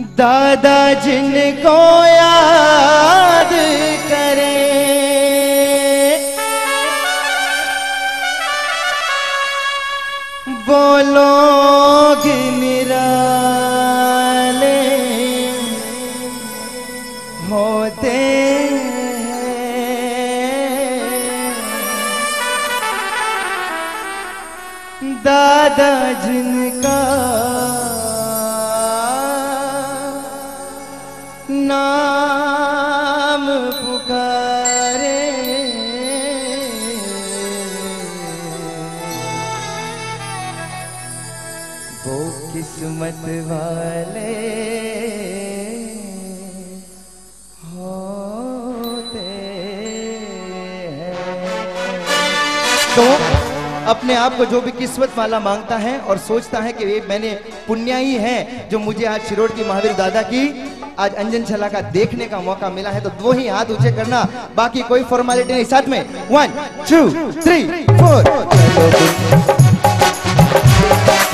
दादा जिनको याद करे वो लोग निराले होते। दादा जिनका वो किस्मत वाले होते तो अपने आप को जो भी किस्मत वाला माँगता है और सोचता है कि ये मैंने पुण्य ही है जो मुझे आज शिरोड की महावीर दादा की आज अंजन छला का देखने का मौका मिला है तो दो ही हाथ ऊँचे करना, बाकी कोई फॉर्मेलिटी नहीं। साथ में वन टू थ्री फोर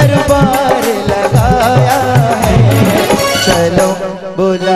दरबार लगाया है। चलो बुलावा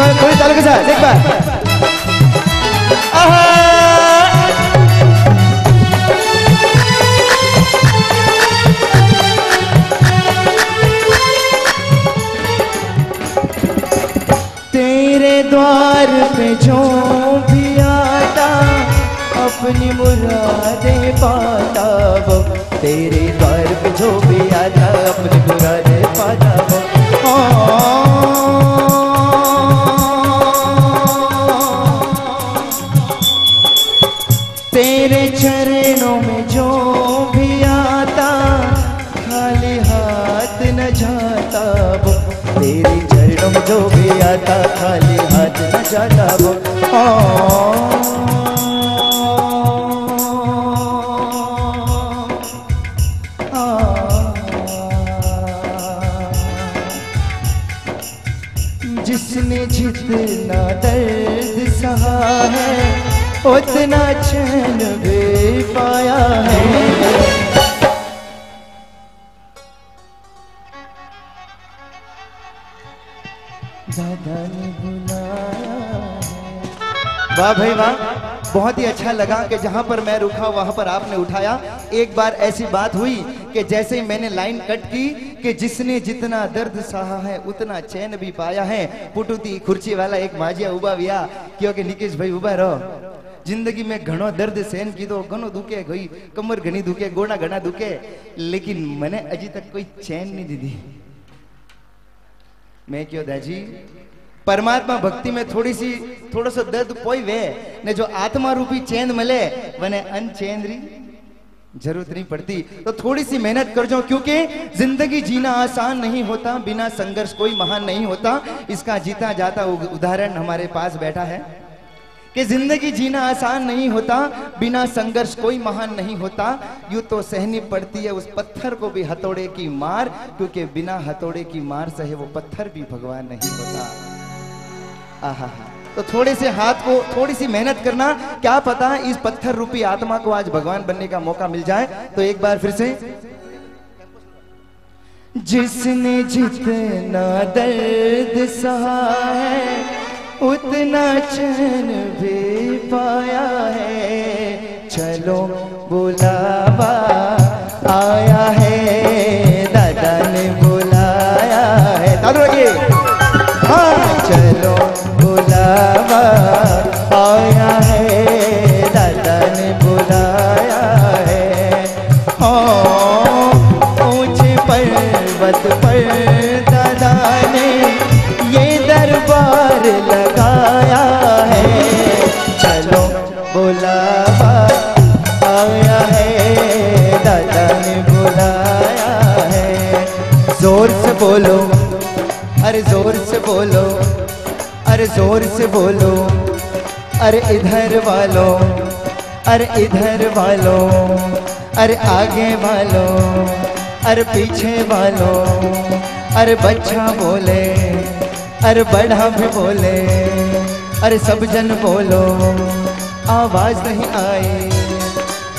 वाले थोड़ी के साथ एक बार तेरे द्वार पे जो भी आता, अपनी मुरादें पाता वो। तेरे द्वार पे जो भी आता खाली हाथ न जाता वो। जिसने जितना दर्द सहा है, उतना चैन भी पाया है। वाह भाई वाह। बहुत ही अच्छा लगा कि जहाँ पर मैं रुका, वहाँ पर आपने उठाया। एक बार ऐसी बात हुई कि जैसे ही मैंने लाइन कट की कि जिसने जितना दर्द सहा है, उतना चैन भी पाया है। पुटुती खुर्ची वाला एक माजिया उबा विया क्योंकि निकेश भाई उबा रहो। ज़िंदगी में घणो दर्द सहन कीधो, घणो दुखे गई कमर घनी दुखे, गोड़ा घना दुखे, लेकिन मैंने अजी तक कोई चैन नहीं दी मैं क्यों दाजी? परमात्मा भक्ति में थोड़ी सी, थोड़ा सा दर्द कोई वे, ने जो आत्मा रूपी चैन मिले, वने अनचैन री ज़रूरत नहीं पड़ती। तो थोड़ी सी मेहनत कर जाओ, क्योंकि ज़िंदगी जीना आसान नहीं होता, बिना संघर्ष कोई महान नहीं होता। इसका जीता जाता उदाहरण हमारे पास बैठा है कि ज़िंदगी जीना आसान नहीं होता, बिना संघर्ष कोई महान नहीं होता। यूँ तो सहनी पड़ती है उस पत्थर को भी, हथौड़े की मार, क्योंकि बिना हथौड़े की मार सहे वो पत्थर भी भगवान नहीं होता। तो थोड़े से हाथ को, थोड़ी सी मेहनत करना, क्या पता इस पत्थर रूपी आत्मा को आज भगवान बनने का मौका मिल जाए। तो एक बार फिर से। जिसने जितना दर्द सहा है, उतना चैन भी पाया है। चलो बुलावा, आया ऊँचे पर्वत पर दादा ने ये दरबार लगाया है। चलो बुलावा, आया है। दादा ने बुलाया है। ज़ोर से बोलो, अरे ज़ोर से बोलो, अरे ज़ोर से बोलो, अरे इधर वालों, अरे इधर वालों। अरे आगे वालों, अरे पीछे वालों, अरे बच्चा बोले, अरे बड़ा भी बोले, अरे सब जन बोलो, आवाज़ नहीं आई।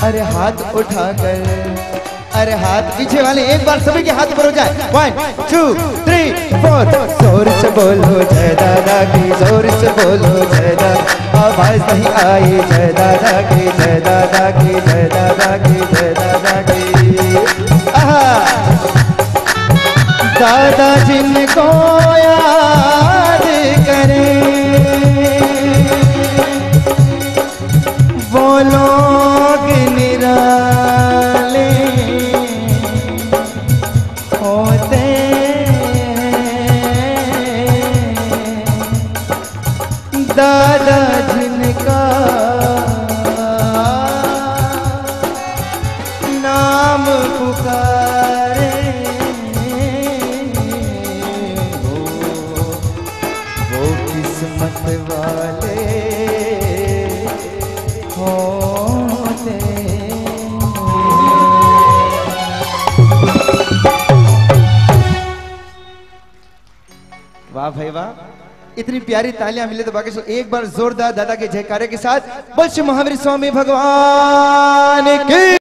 अरे हाथ उठाकर, अरे हाथ पीछे वाले, एक बार सभी के हाथ ऊपर हो जाए। वन टू थ्री फोर ज़ोर से बोलो, जय दादा की, ज़ोर से बोलो, जय दादा। आवाज़ सही आई। जय दादा की, जय दादा की, जय दादा की, जय दादा की। दादा जिनको याद वाह भाई वाह। इतनी प्यारी तालियाँ मिले तो बाकी एक बार जोरदार दादा के जयकारे के साथ। बच्चे महावीर स्वामी भगवान की